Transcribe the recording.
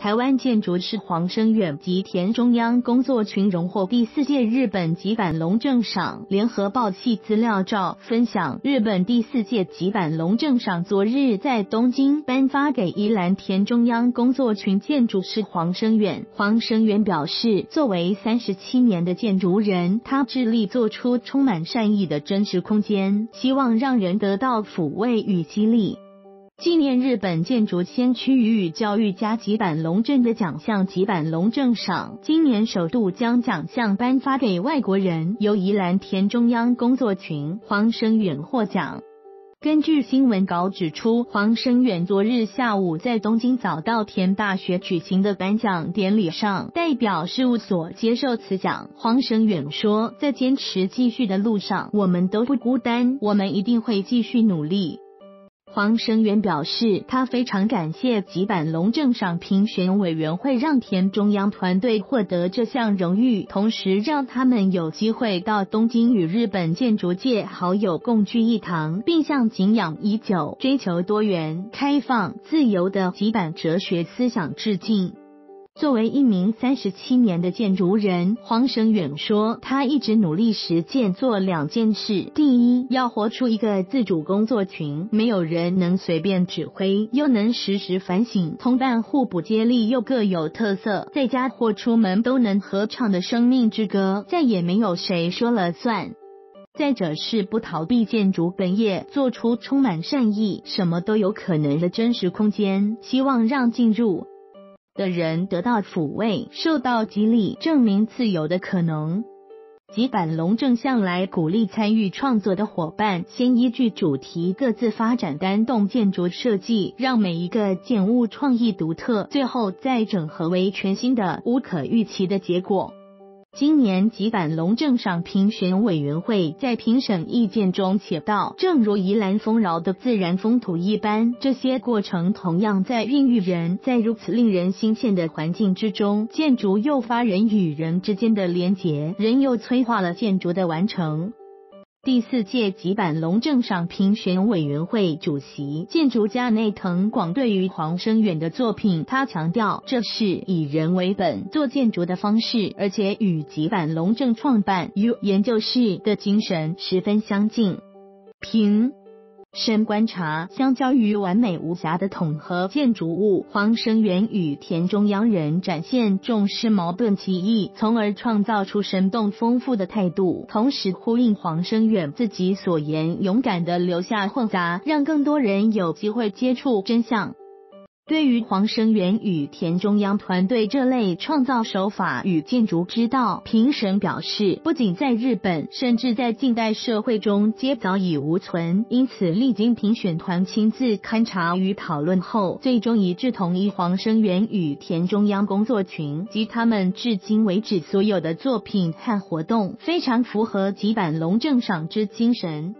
台湾建筑师黄生远及田中央工作群荣获第四届日本吉板龙正赏。联合报系资料照分享，日本第四届吉板龙正赏昨日在东京颁发给宜兰田中央工作群建筑师黄生远。黄生远表示，作为三十七年的建筑人，他致力做出充满善意的真实空间，希望让人得到抚慰与激励。纪念日本建筑先驱与教育家吉坂龙正的奖项吉坂龙正赏，今年首度将奖项颁发给外国人，由宜兰田中央工作群黄生远获奖。根据新闻稿指出，黄生远昨日下午在东京早稻田大学举行的颁奖典礼上，代表事务所接受此奖。黄生远说：“在坚持继续的路上，我们都不孤单，我们一定会继续努力。”黄生元表示，他非常感谢吉坂龙正赏评选委员会让田中央团队获得这项荣誉，同时让他们有机会到东京与日本建筑界好友共聚一堂，并向敬仰已久、追求多元、开放、自由的吉坂哲学思想致敬。作为一名三十七年的建筑人，黄生远说，他一直努力实践做两件事：第一，要活出一个自主工作群，没有人能随便指挥，又能实时反省，同伴互补接力，又各有特色，在家或出门都能合唱的生命之歌，再也没有谁说了算。再者是不逃避建筑本业，做出充满善意、什么都有可能的真实空间，希望让进入。的人得到抚慰，受到激励，证明自由的可能。吉板龙正向来鼓励参与创作的伙伴，先依据主题各自发展单栋建筑设计，让每一个建物创意独特，最后再整合为全新的、无可预期的结果。今年吉板龙正上评选委员会在评审意见中写道：“正如宜兰丰饶的自然风土一般，这些过程同样在孕育人。在如此令人心羡的环境之中，建筑诱发人与人之间的连结，人又催化了建筑的完成。”第四届吉板龙正赏评选委员会主席建筑家内藤广对于黄生远的作品，他强调这是以人为本做建筑的方式，而且与吉板龙正创办 U 研究室的精神十分相近。评。深观察，相较于完美无瑕的统合建筑物，黄生远与田中央人展现重视矛盾歧义，从而创造出生动丰富的态度，同时呼应黄生远自己所言，勇敢的留下混杂，让更多人有机会接触真相。对于黄生元与田中央团队这类创造手法与建筑之道，评审表示，不仅在日本，甚至在近代社会中皆早已无存。因此，历经评选团亲自勘察与讨论后，最终一致同意黄生元与田中央工作群及他们至今为止所有的作品和活动，非常符合吉坂龙正赏之精神。